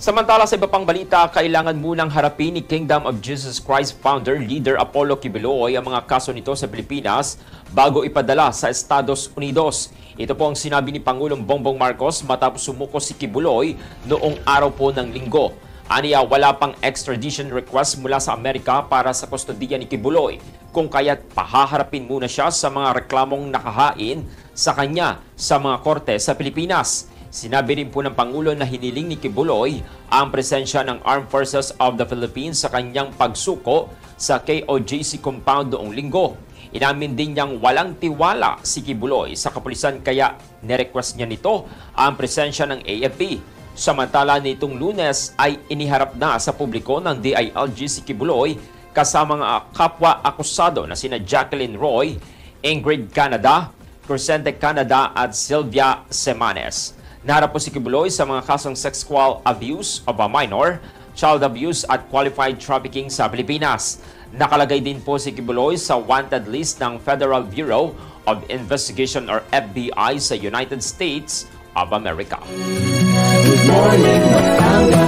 Samantala sa iba pang balita, kailangan munang harapin ni Kingdom of Jesus Christ founder leader Apollo Kibuloy ang mga kaso nito sa Pilipinas bago ipadala sa Estados Unidos. Ito po ang sinabi ni Pangulong Bongbong Marcos matapos sumuko si Kibuloy noong araw po ng linggo. Aniya, wala pang extradition request mula sa Amerika para sa kustodiya ni Kibuloy, kung kaya't pahaharapin muna siya sa mga reklamong nakahain sa kanya sa mga korte sa Pilipinas. Sinabi rin po ng Pangulo na hiniling ni Kibuloy ang presensya ng Armed Forces of the Philippines sa kanyang pagsuko sa KOJC compound noong linggo. Inamin din niyang walang tiwala si Kibuloy sa kapulisan kaya nirequest niya nito ang presensya ng AFP. Samantala nitong lunes ay iniharap na sa publiko ng DILG si Kibuloy kasama ng kapwa akusado na sina Jacqueline Roy, Ingrid Canada, Crescente Canada at Sylvia Semanes. Naharap po si Kibuloy sa mga kasong sexual abuse of a minor, child abuse at qualified trafficking sa Pilipinas. Nakalagay din po si Kibuloy sa wanted list ng Federal Bureau of Investigation or FBI sa United States of America. Good morning, Batangas.